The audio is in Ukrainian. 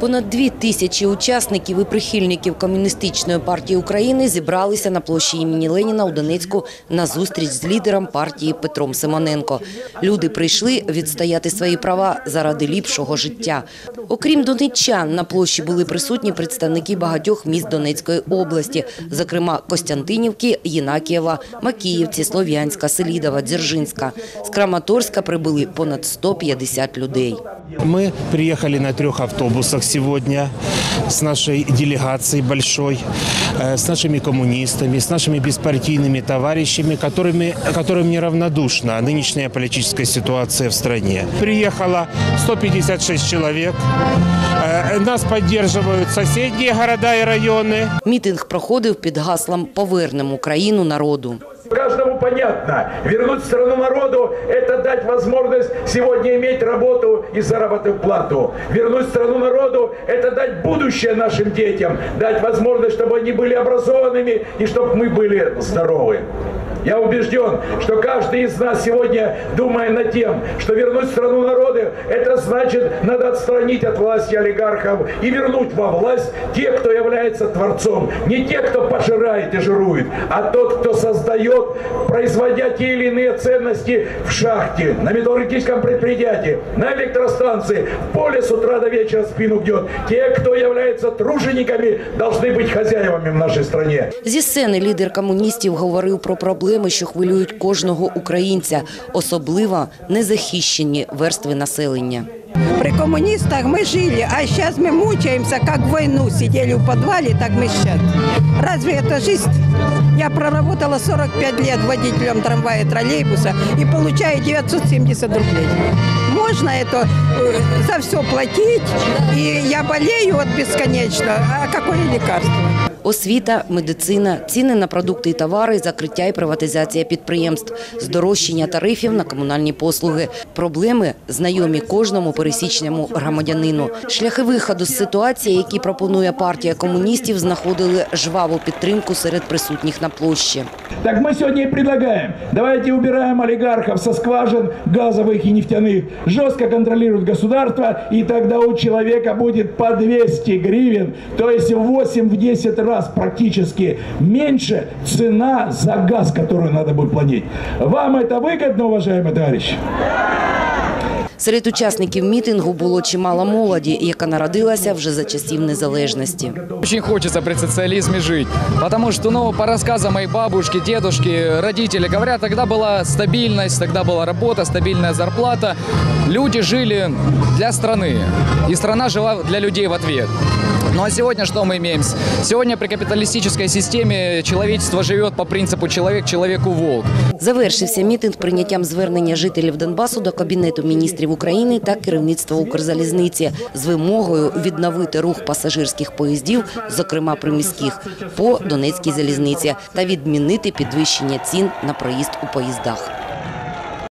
Понад дві тисячі учасників і прихильників Комуністичної партії України зібралися на площі імені Леніна у Донецьку на зустріч з лідером партії Петром Симоненко. Люди прийшли відстояти свої права заради ліпшого життя. Окрім донеччан, на площі були присутні представники багатьох міст Донецької області, зокрема Костянтинівки, Єнакієва, Макіївці, Слов'янська, Селідова, Дзержинська. З Краматорська прибули понад 150 людей. Мы приехали на трех автобусах сегодня с нашей делегацией большой, э, с нашими коммунистами, с нашими беспартийными товарищами, которыми, которым неравнодушна нынешняя политическая ситуация в стране. Приехало 156 человек. Э, Нас поддерживают соседние города и районы. Мітинг проходив під гаслом «Повернемо Україну народу». Понятно, вернуть страну народу – это дать возможность сегодня иметь работу и заработную плату. Вернуть страну народу – это дать будущее нашим детям, дать возможность, чтобы они были образованными и чтобы мы были здоровы. Я убежден, что каждый из нас сегодня, думая над тем, что вернуть страну народу, это значит, надо отстранить от власти олигархов и вернуть во власть тех, кто является творцом. Не тех, кто пожирает и жирует, а тот, кто создает, производя те или иные ценности в шахте, на металлургическом предприятии, на электростанции, в поле с утра до вечера спину гнет. Те, кто является тружениками, должны быть хозяевами в нашей стране. Зі сцени лідер комуністів говорив про проблеми, що хвилюють кожного українця, особливо незахищені верстви населення. При коммунистах мы жили, а сейчас мы мучаемся, как в войну сидели в подвале, так мы сейчас. Разве это жизнь? Я проработала 45 лет водителем трамвая и троллейбуса и получаю 970 рублей. Можно это э, за все платить, и я болею вот бесконечно, а какое лекарство? Освіта, медицина, ціни на продукти і товари, закриття і приватизація підприємств, здорожчання тарифів на комунальні послуги. Проблеми знайомі кожному пересічному громадянину. Шляхи виходу з ситуації, які пропонує партія комуністів, знаходили жваву підтримку серед присутніх на площі. Так мы сегодня и предлагаем. Давайте убираем олигархов со скважин газовых и нефтяных. Жестко контролирует государство. И тогда у человека будет по 200 гривен. То есть в 8-10 раз практически меньше цена за газ, которую надо будет платить. Вам это выгодно, уважаемые товарищи? Серед учасників мітингу було чимало молоді, яка народилася вже за часів незалежності. Очень хочется при социализме жить, потому что, ну, по рассказам моей бабушки, дедушки, родители говорят, тогда была стабильность, тогда была работа, стабильная зарплата. Люди жили для страны, и страна жила для людей в ответ. Ну а сегодня что мы имеем? Сегодня при капиталистической системе человечество живет по принципу «человек человеку волк». Завершився мітинг прийняттям звернення жителів Донбасу до Кабінету міністрів України та керівництва Укрзалізниці з вимогою відновити рух пасажирських поїздів, зокрема приміських, по Донецькій залізниці та відмінити підвищення цін на проїзд у поїздах.